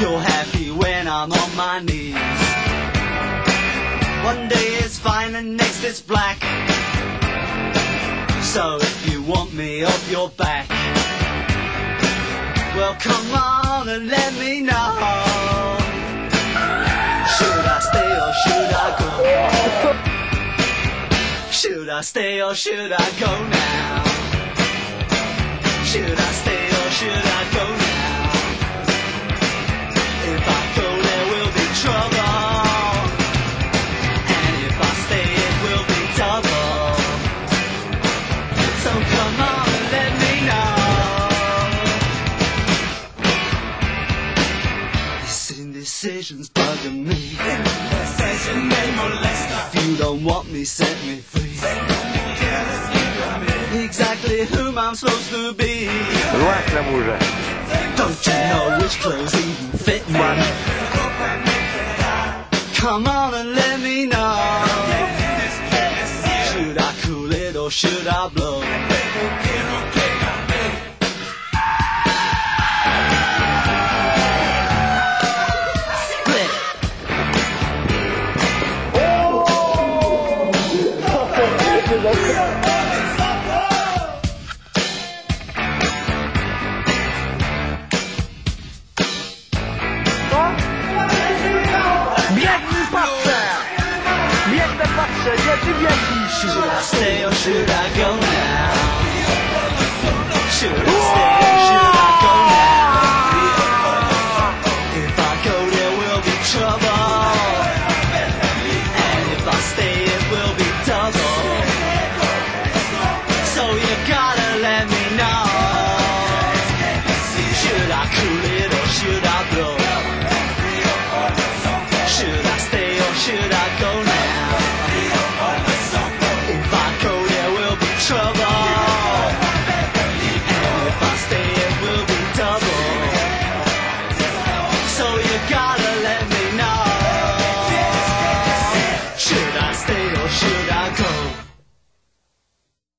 You're happy when I'm on my knees. One day it's fine and next it's black. So if you want me off your back, well come on and let me know. Should I stay or should I go? Should I stay or should I go now? Should I stay or should I This indecision's bugging me. If you don't want me, set me free. Exactly whom I'm supposed to be. Loin que la. Don't you know which clothes even fit me? Come on and let me know. Should I cool it or should I blow? Bienvenue partenaire Bienvenue partenaire, bienvenue, bienvenue Should I stay or should I go now? Should I stay